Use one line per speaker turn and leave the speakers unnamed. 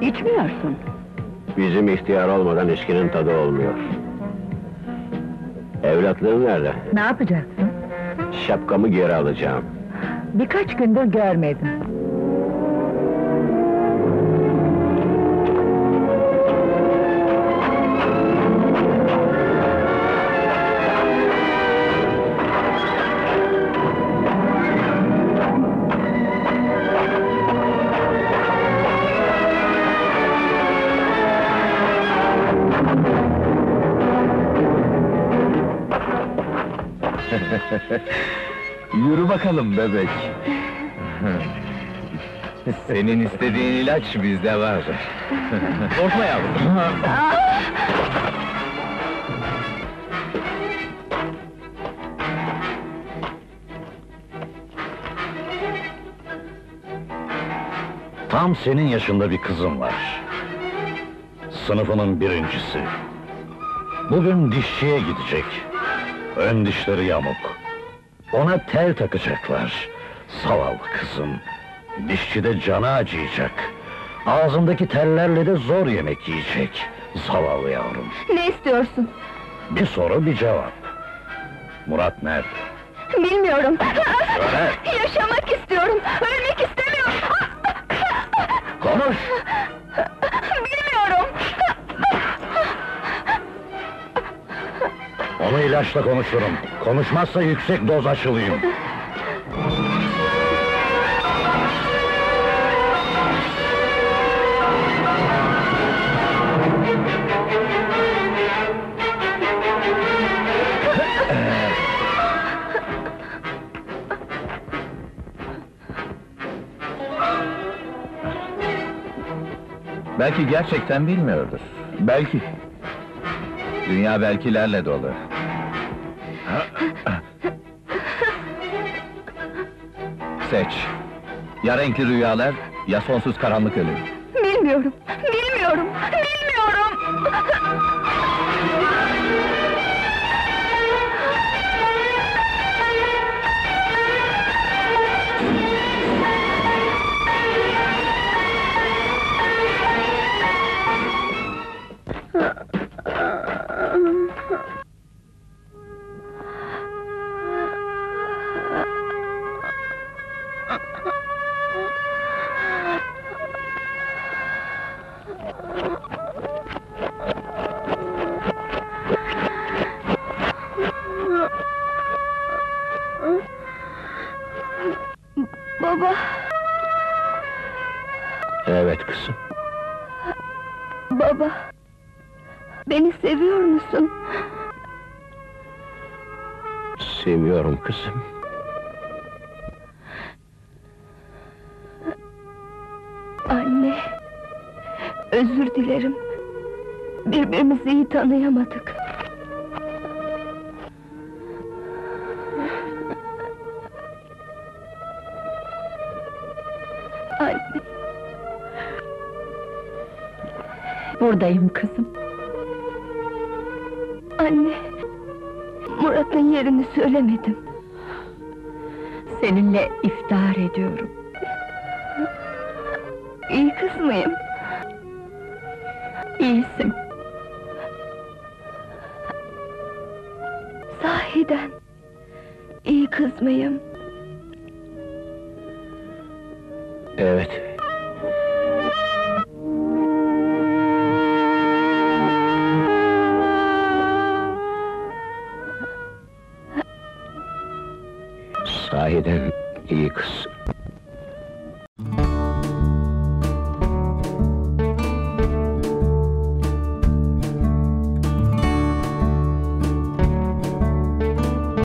İçmiyorsun.
Bizim ihtiyar olmadan içkinin tadı olmuyor. Evlatlığın nerede?
Ne yapacaksın?
Şapkamı geri alacağım.
Birkaç gündür görmedim.
Yürü bakalım bebek. Senin istediğin ilaç bizde var. Korkma yavrum.
Tam senin yaşında bir kızım var. Sınıfının birincisi. Bugün dişçiye gidecek. Ön dişleri yamuk. Ona tel takacaklar. Zavallı kızım. Dişçide canı acıyacak. Ağzındaki tellerle de zor yemek yiyecek. Zavallı yavrum.
Ne istiyorsun?
Bir soru bir cevap. Murat nerede?
Bilmiyorum.
Söyle.
Yaşamak istiyorum. Ölmek istemiyorum.
Konuş! Onu ilaçla konuşurum. Konuşmazsa yüksek doz aşılayım.
Belki gerçekten bilmiyordur. Belki. Dünya belkilerle dolu. Seç. Ya renkli rüyalar, ya sonsuz karanlık ölüm.
Bilmiyorum. Bilmiyorum. Bilmiyorum. Baba,
Evet kızım.
baba. Beni seviyor musun?
Seviyorum kızım.
Anne. Özür dilerim. Birbirimizi iyi tanıyamadık. Anne.
Buradayım kızım.
Anne. Murat'ın yerini söylemedim.
Seninle iftihar ediyorum.
İyi kız mıyım?
İyisin.
Sahiden. İyi kız mıyım?
Evet. Sahiden iyi kız.